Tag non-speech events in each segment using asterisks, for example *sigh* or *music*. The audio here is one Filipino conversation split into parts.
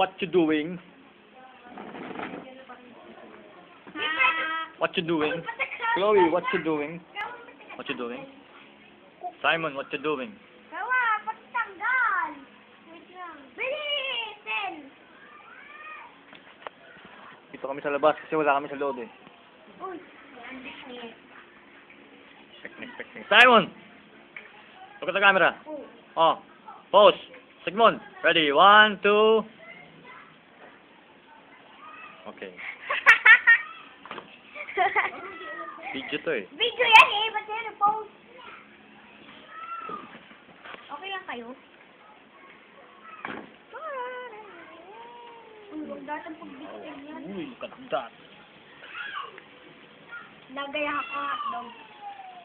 What you doing? What you doing? Chloe, what you doing? What you doing? Simon, what you doing? Gawa, pagtanggal. Bilisin! Dito kami sa labas kasi wala kami sa loob eh. Uy. Picnic, picnic. Simon! Look at the camera. Oh. Oh, pose. Sigmund, ready? One, two. Okay. *laughs* Video to eh. Video yan eh, ba't yan post? Okay lang kayo? Uy, huwag datang pag-video yan. Uy, look at that. Nagaya ka hotdog.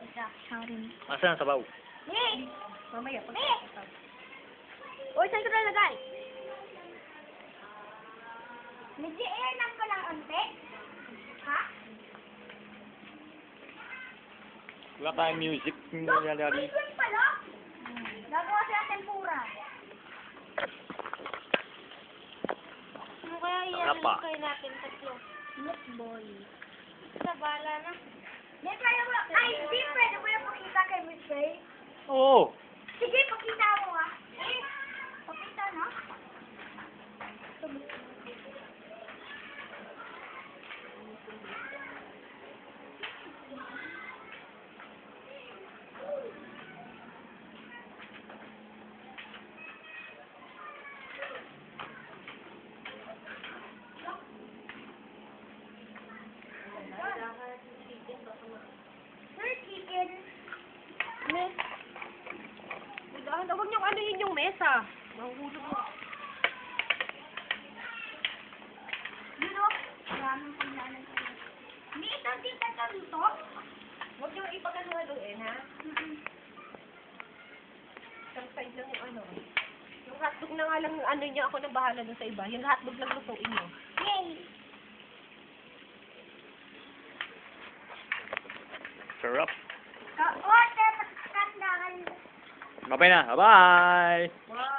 Isa, sorry. Asan ang sabaw? Eh! Mamaya, pag eh! Uy, saan ko nalagay? Medyo air lang ko lang ante. Ha? Wala tayong music. Hindi. Uy, yun pala. Gagawa sila tempura. Ano kaya yan? Apa? kayo natin tatlo? Meatball. Sa bala na. May kaya mo. Ay, hindi. Pwede mo yung pakita kay Miss Ray. Oo. Sige, pakita mo ah. Eh, pakita na. Sir, chicken. Miss. Huwag huwag niyong ano yun yung mesa. Mahuhulog mo. Hindi ito, di ito dito. Huwag niyong ipagkanuhaluin, ha? *laughs* Isang side lang yung ano. Yung hotdog na nga lang, ano niya, ako na bahala dun sa iba. Yung hotdog lang lutuin niyo. Yay! Sarap. Ka- oh, Bye na. Bye-bye.